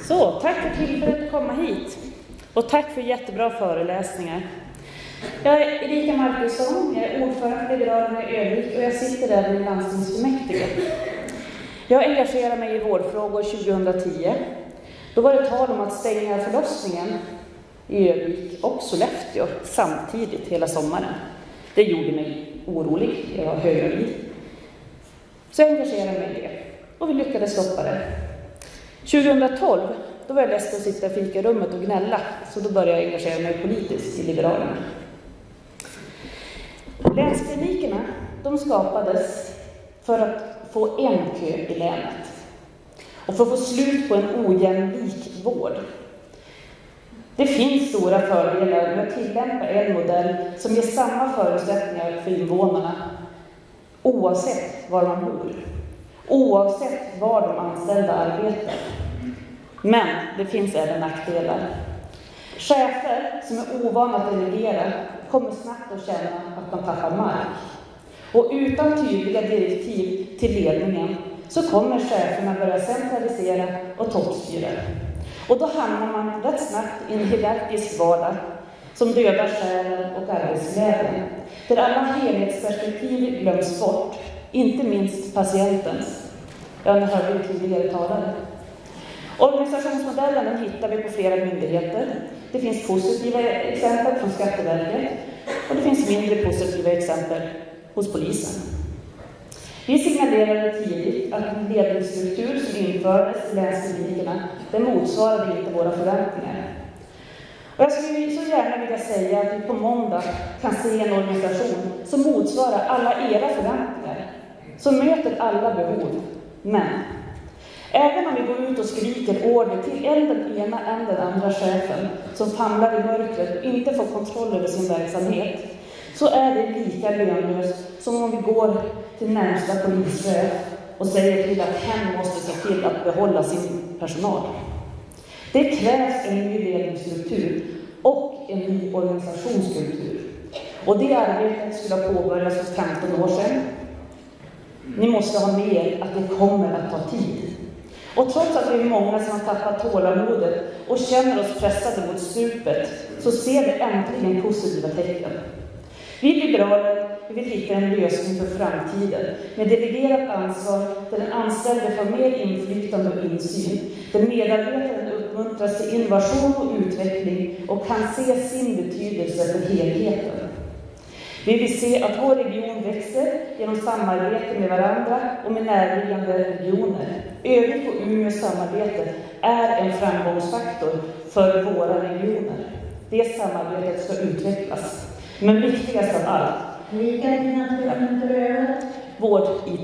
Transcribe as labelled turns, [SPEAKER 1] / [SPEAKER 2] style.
[SPEAKER 1] Så, tack för tillfället att komma hit. Och tack för jättebra föreläsningar. Jag är Erika Markusson, jag är ordförande för Liberalerna i Övik och jag sitter även i landstingsfullmäktige. Jag engagerade mig i vårdfrågor 2010. Då var det tal om att stänga förlossningen i Övik och Sollefteå samtidigt hela sommaren. Det gjorde mig orolig, jag var höggravid. Så jag engagerade mig i det och vi lyckades stoppa det. 2012 då var jag less på att sitta i fikarummet och gnälla, så då började jag engagera mig politiskt i Liberalerna. Länsklinikerna de skapades för att få en kö i länet och för att få slut på en ojämlik vård. Det finns stora fördelar med att tillämpa en modell som ger samma förutsättningar för invånarna oavsett var man bor, oavsett var de anställda arbetar. Men det finns även nackdelar. Chefer som är ovana att delegera kommer snabbt att känna att de tappar mark. Och utan tydliga direktiv till ledningen så kommer cheferna börja centralisera och toppstyra. Och då hamnar man rätt snabbt i en hierarkisk vardag som dödar själen och arbetsglädjen. Där alla helhetsperspektiv glöms bort, inte minst patientens. Ja, nu hörde ju tidigare talare. Organisationsmodellen den hittar vi på flera myndigheter. Det finns positiva exempel från Skatteverket och det finns mindre positiva exempel hos polisen. Vi signalerade tidigt att den ledningsstruktur som infördes i länsklinikerna, den motsvarade inte våra förväntningar. Och jag skulle så gärna vilja säga att vi på måndag kan se en organisation som motsvarar alla era förväntningar, som möter alla behov. Men Även om vi går ut och skriker order till än den ena än den andra chefen som famlar i mörkret och inte får kontroll över sin verksamhet, så är det lika lönlöst som om vi går till närmsta polischef och säger till att hen måste se till att behålla sin personal. Det krävs en ny ledningsstruktur och en ny organisationskultur. Och det arbetet skulle ha påbörjats för 15 år sedan. Mm. Ni måste ha med er att det kommer att ta tid. Och trots att vi är många som har tappat tålamodet och känner oss pressade mot stupet, så ser vi äntligen positiva tecken. Vi liberaler vill hitta en lösning för framtiden med delegerat ansvar där den anställde får mer inflytande och insyn, där medarbetaren uppmuntras till innovation och utveckling och kan se sin betydelse för helheten. Vi vill se att vår region växer genom samarbete med varandra och med närliggande regioner. Övik och Umeås samarbete är en framgångsfaktor för våra regioner. Det samarbetet ska utvecklas. Men viktigast av allt,
[SPEAKER 2] Vilka dina över?
[SPEAKER 1] vård i